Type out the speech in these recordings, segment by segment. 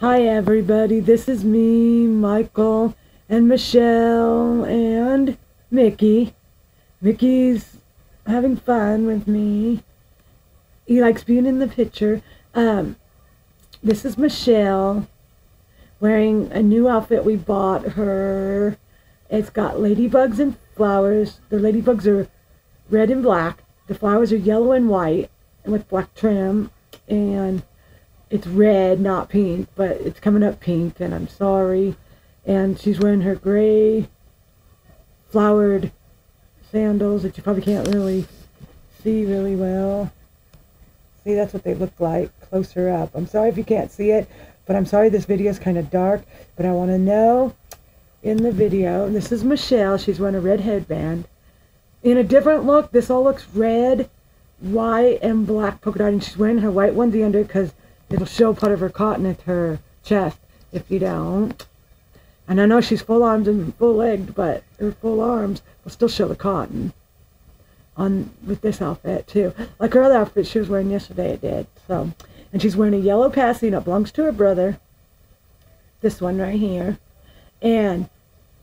Hi everybody, this is me, Michael, and Michelle, and Mickey. Mickey's having fun with me. He likes being in the picture. Um, this is Michelle wearing a new outfit we bought her. It's got ladybugs and flowers. The ladybugs are red and black. The flowers are yellow and white and with black trim. And it's red, not pink, but it's coming up pink, and I'm sorry. And she's wearing her gray flowered sandals that you probably can't really see really well. See, that's what they look like closer up. I'm sorry if you can't see it, but I'm sorry this video is kind of dark, but I want to know in the video, this is Michelle, she's wearing a red headband. In a different look, this all looks red, white, and black polka dot, and she's wearing her white onesie under because It'll show part of her cotton at her chest if you don't. And I know she's full armed and full legged, but her full arms will still show the cotton on with this outfit too. Like her other outfit she was wearing yesterday, it did. So, and she's wearing a yellow that belongs to her brother. This one right here, and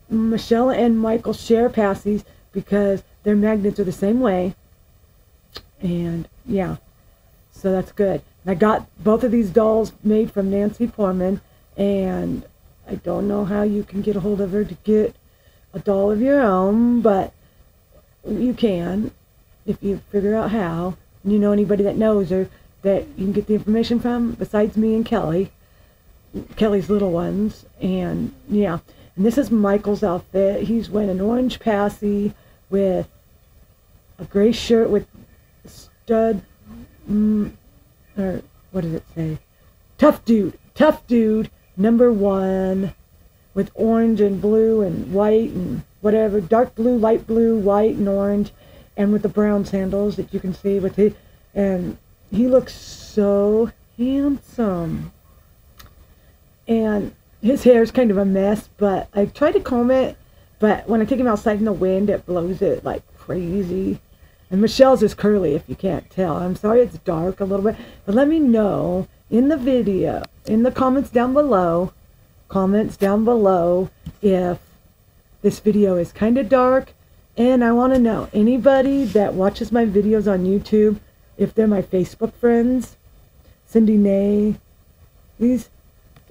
Michelle and Michael share passies because their magnets are the same way. And yeah, so that's good. I got both of these dolls made from Nancy Foreman, and I don't know how you can get a hold of her to get a doll of your own, but you can if you figure out how. And you know anybody that knows her that you can get the information from besides me and Kelly, Kelly's little ones. And yeah, and this is Michael's outfit. He's wearing an orange passy with a gray shirt with stud. Mm, or what does it say? Tough dude, tough dude, number one, with orange and blue and white and whatever, dark blue, light blue, white and orange, and with the brown sandals that you can see with it, and he looks so handsome. And his hair is kind of a mess, but I try to comb it, but when I take him outside in the wind, it blows it like crazy. And Michelle's is curly if you can't tell. I'm sorry it's dark a little bit, but let me know in the video, in the comments down below, comments down below if this video is kind of dark. And I want to know, anybody that watches my videos on YouTube, if they're my Facebook friends, Cindy Nay, these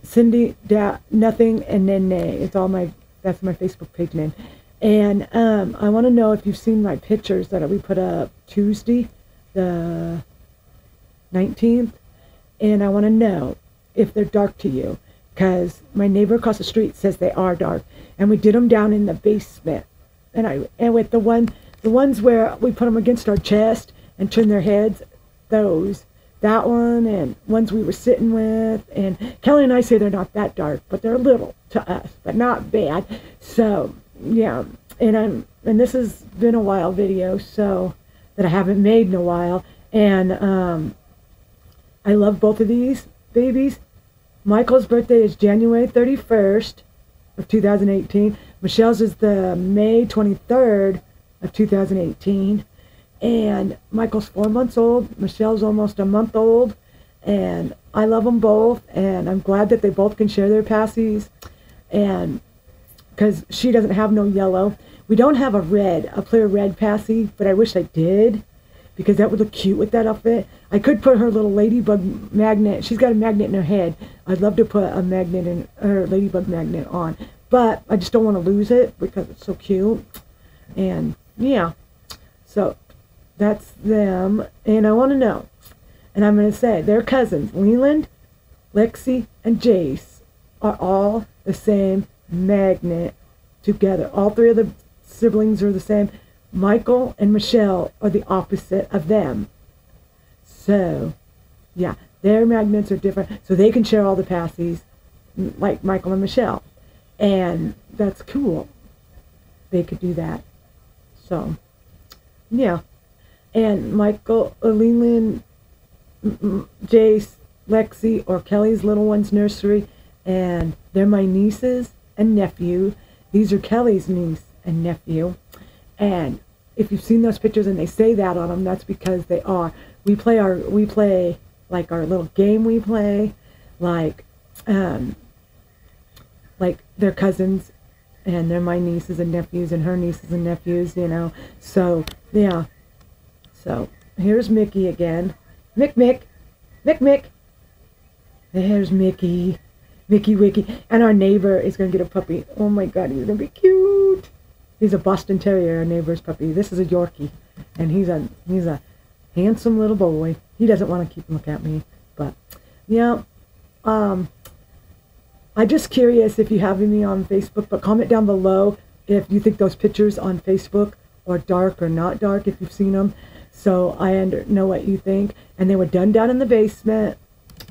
Cindy da, nothing and then Nay. It's all my that's my Facebook page name. And um, I want to know if you've seen my pictures that we put up Tuesday, the 19th. And I want to know if they're dark to you. Because my neighbor across the street says they are dark. And we did them down in the basement. And I and with the one the ones where we put them against our chest and turn their heads, those that one and ones we were sitting with and Kelly and I say they're not that dark, but they're little to us, but not bad. So yeah, and I'm and this has been a while video, so that I haven't made in a while, and um, I love both of these babies. Michael's birthday is January 31st of 2018. Michelle's is the May 23rd of 2018. And Michael's four months old. Michelle's almost a month old. And I love them both. And I'm glad that they both can share their passies. And because she doesn't have no yellow. We don't have a red, a clear red passy, but I wish I did because that would look cute with that outfit. I could put her little ladybug magnet. She's got a magnet in her head. I'd love to put a magnet in her ladybug magnet on, but I just don't want to lose it because it's so cute. And yeah, so that's them. And I want to know, and I'm going to say their cousins, Leland, Lexi, and Jace, are all the same magnet together. All three of the siblings are the same. Michael and Michelle are the opposite of them. So, yeah, their magnets are different. So they can share all the passies like Michael and Michelle. And that's cool. They could do that. So, yeah. And Michael, Leland, Jace, Lexi, or Kelly's little one's nursery, and they're my nieces and nephew. These are Kelly's niece and nephew. And if you've seen those pictures and they say that on them, that's because they are. We play our we play like our little game we play, like um, like they're cousins and they're my nieces and nephews and her nieces and nephews, you know. So, yeah. So, here's Mickey again. Mick, Mick. Mick, Mick. There's Mickey. Mickey Wicky. And our neighbor is going to get a puppy. Oh my god, he's going to be cute. He's a Boston Terrier, our neighbor's puppy. This is a Yorkie. And he's a he's a handsome little boy. He doesn't want to keep looking at me. But, yeah. Um, I'm just curious if you have me on Facebook, but comment down below if you think those pictures on Facebook are dark or not dark, if you've seen them. So I know what you think. And they were done down in the basement,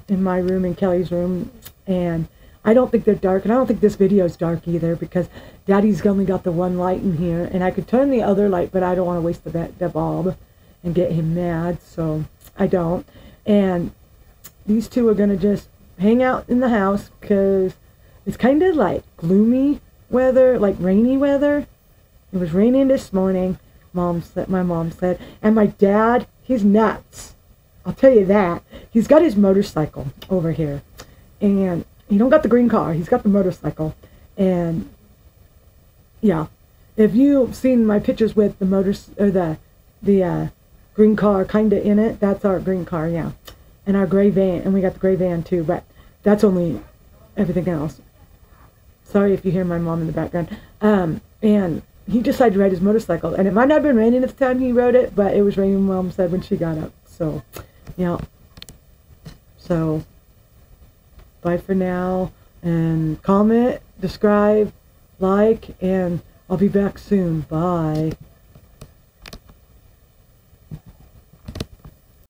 in my room, in Kelly's room. And I don't think they're dark. And I don't think this video is dark either because Daddy's only got the one light in here. And I could turn the other light, but I don't want to waste the, the bulb and get him mad. So I don't. And these two are going to just hang out in the house because it's kind of like gloomy weather, like rainy weather. It was raining this morning, mom said, my mom said. And my dad, he's nuts. I'll tell you that. He's got his motorcycle over here. And he don't got the green car. He's got the motorcycle. And yeah, if you've seen my pictures with the motors or the the uh, green car kind of in it, that's our green car, yeah. And our gray van, and we got the gray van too, but that's only everything else. Sorry if you hear my mom in the background. Um, and he decided to ride his motorcycle, and it might not have been raining at the time he rode it, but it was raining. Mom said when she got up. So, yeah. So, bye for now, and comment, describe, like, and I'll be back soon. Bye.